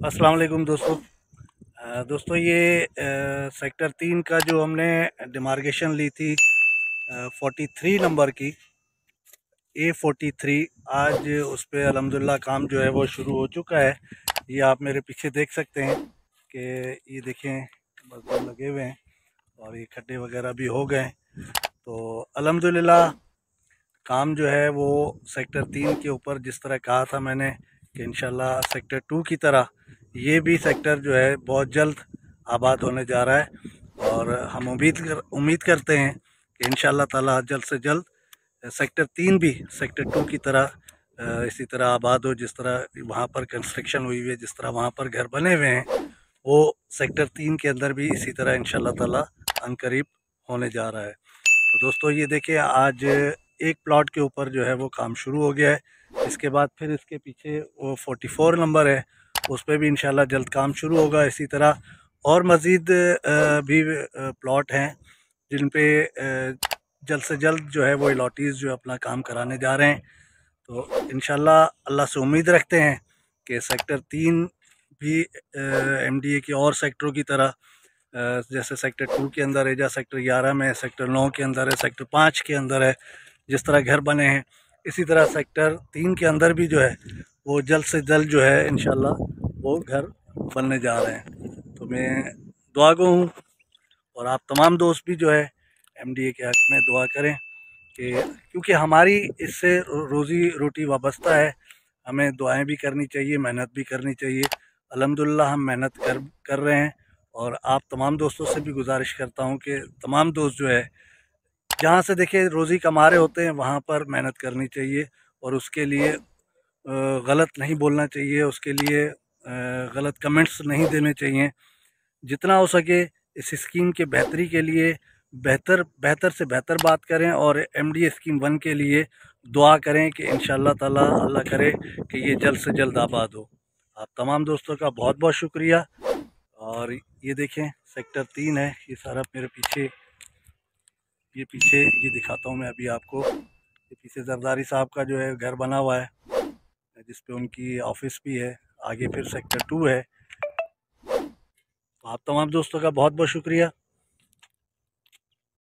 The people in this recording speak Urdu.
جی۔ السلام علیکم دوستو۔ دوستو، یہ سیکٹر تین کا جو ہم نے ڈیمارگیشن لی تھی فورٹی تھری نمبر کی، اے فورٹی تھری، آج اس پہ الحمدللہ کام جو ہے وہ شروع ہو چکا ہے۔ یہ آپ میرے پیچھے دیکھ سکتے ہیں کہ یہ دیکھیں مزدور لگے ہوئے ہیں اور یہ کھڈے وغیرہ بھی ہو گئے تو الحمدللہ کام جو ہے وہ سیکٹر تین کے اوپر جس طرح کہا تھا میں نے کہ انشاءاللہ سیکٹر ٹو کی طرح یہ بھی سیکٹر جو ہے بہت جلد آباد ہونے جا رہا ہے اور ہم امید کر، امید کرتے ہیں کہ انشاءاللہ تعالی جلد سے جلد سیکٹر تین بھی سیکٹر ٹو کی طرح اسی طرح آباد ہو، جس طرح وہاں پر کنسٹرکشن ہوئی ہوئی ہے، جس طرح وہاں پر گھر بنے ہوئے ہیں، وہ سیکٹر تین کے اندر بھی اسی طرح انشاءاللہ تعالی ان قریب ہونے جا رہا ہے۔ تو دوستو، یہ دیکھیں آج ایک پلاٹ کے اوپر جو ہے وہ کام شروع ہو گیا ہے۔ اس کے بعد پھر اس کے پیچھے وہ فورٹی فور نمبر ہے۔ اس پہ بھی انشاءاللہ جلد کام شروع ہوگا اسی طرح اور مزید بھی پلاٹ ہیں جن پہ جلد سے جلد جو ہے وہ الاٹیز جو اپنا کام کرانے جا رہے ہیں۔ تو انشاءاللہ اللہ سے امید رکھتے ہیں کہ سیکٹر تین بھی ایم ڈی اے کی اور سیکٹروں کی طرح جیسے سیکٹر ٹو کے اندر ہے، یا سیکٹر گیارہ میں سیکٹر نو کے اندر ہے، سیکٹر پانچ کے اندر ہے، جس طرح گھر بنے ہیں۔ اسی طرح سیکٹر تین کے اندر بھی جو ہے وہ جلد سے جلد جو ہے انشاءاللہ وہ گھر بننے جا رہے ہیں۔ تو میں دعا گو ہوں اور آپ تمام دوست بھی جو ہے ایم ڈی اے کے حق میں دعا کریں کہ کیونکہ ہماری اس سے روزی روٹی وابستہ ہے، ہمیں دعائیں بھی کرنی چاہیے، محنت بھی کرنی چاہیے۔ الحمدللہ ہم محنت کر کر رہے ہیں اور آپ تمام دوستوں سے بھی گزارش کرتا ہوں کہ تمام دوست جو ہے، جہاں سے دیکھیں روزی کما رہے ہوتے ہیں، وہاں پر محنت کرنی چاہیے اور اس کے لیے غلط نہیں بولنا چاہیے، اس کے لیے غلط کمنٹس نہیں دینے چاہیے۔ جتنا ہو سکے اس اسکیم کے بہتری کے لیے، بہتر بہتر سے بہتر بات کریں اور ایم ڈی اسکیم ون کے لیے دعا کریں کہ انشاءاللہ تعالی اللہ کرے کہ یہ جلد سے جلد آباد ہو۔ آپ تمام دوستوں کا بہت بہت شکریہ۔ اور یہ دیکھیں، سیکٹر تین ہے، یہ سارا میرے پیچھے، یہ پیچھے یہ دکھاتا ہوں میں ابھی آپ کو۔ یہ پیچھے زرداری صاحب کا جو ہے گھر بنا ہوا ہے۔ جس پہ ان کی آفس بھی ہے، آگے پھر سیکٹر ٹو ہے۔ آپ تمام دوستوں کا بہت بہت شکریہ۔